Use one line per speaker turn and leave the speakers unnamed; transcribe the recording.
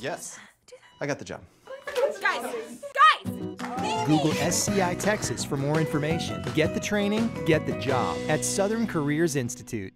Yes. I got the job.
Guys, guys!
Google SCI Texas for more information. Get the training, get the job at Southern Careers Institute.